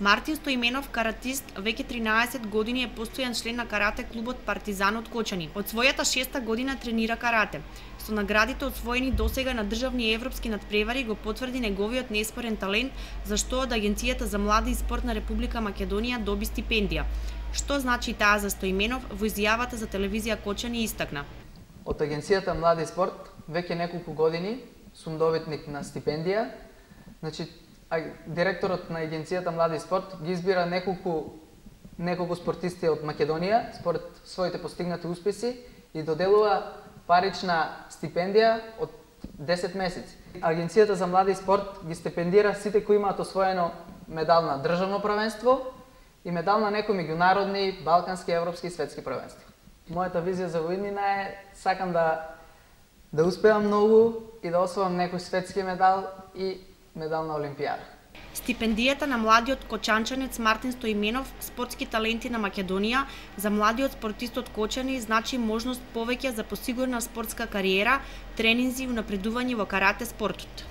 Мартин Стоименов, каратист, веќе 13 години е постојан член на карате клубот Партизан од Кочани. Од својата шеста година тренира карате. Со наградите освоени досега на државни и европски надпревари го потврди неговиот неспорен талент, за што од Агенцијата за млади и спорт на Република Македонија доби стипендија. Што значи таа за Стоименов, во изјавата за телевизија Кочани истакна. Од Агенцијата Млади и спорт веќе неколку години сум добитник на стипендија. Значи, директорот на агенцијата Млади спорт ги избира неколку неколку спортисти од Македонија според своите постигнати успеси и доделува парична стипендија од 10 месеци. Агенцијата за млади спорт ги стипендира сите кои имаат освоено медал на државно првенство и медал на некои меѓународни, балкански, европски и светски првенства. Мојата визија за воиднина е сакам да да успеам многу и да освоам некој светски медал и медал на Олимпијада. Стипендијата на младиот кочанчанец Мартин Стоименов, спортски таленти на Македонија, за младиот спортист од Кочани значи можност повеќе за посигурна спортска кариера, тренинзи и унапредување во карате спортот.